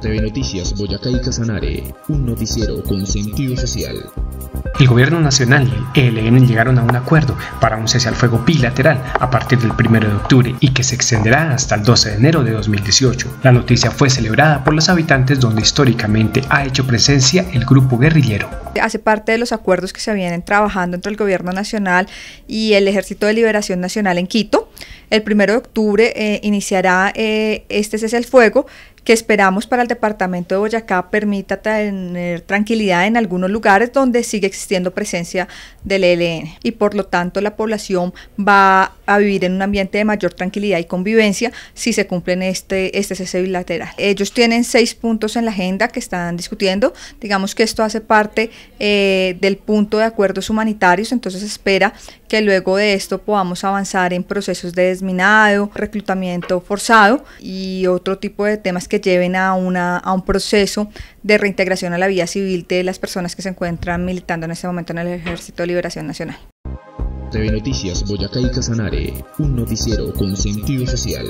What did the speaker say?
TV Noticias Boyacá y Casanare, un noticiero con sentido social. El gobierno nacional y el ELN llegaron a un acuerdo para un cese al fuego bilateral a partir del 1 de octubre y que se extenderá hasta el 12 de enero de 2018. La noticia fue celebrada por los habitantes donde históricamente ha hecho presencia el grupo guerrillero. Hace parte de los acuerdos que se vienen trabajando entre el gobierno nacional y el Ejército de Liberación Nacional en Quito. El 1 de octubre eh, iniciará eh, este cese al fuego que esperamos para el departamento de Boyacá permita tener tranquilidad en algunos lugares donde sigue existiendo presencia del ELN y por lo tanto la población va a vivir en un ambiente de mayor tranquilidad y convivencia si se cumplen este, este cese bilateral. Ellos tienen seis puntos en la agenda que están discutiendo, digamos que esto hace parte eh, del punto de acuerdos humanitarios, entonces espera que luego de esto podamos avanzar en procesos de desminado, reclutamiento forzado y otro tipo de temas que lleven a, una, a un proceso de reintegración a la vida civil de las personas que se encuentran militando en este momento en el Ejército de Liberación Nacional. TV Noticias Boyacá y Casanare, un noticiero con sentido social.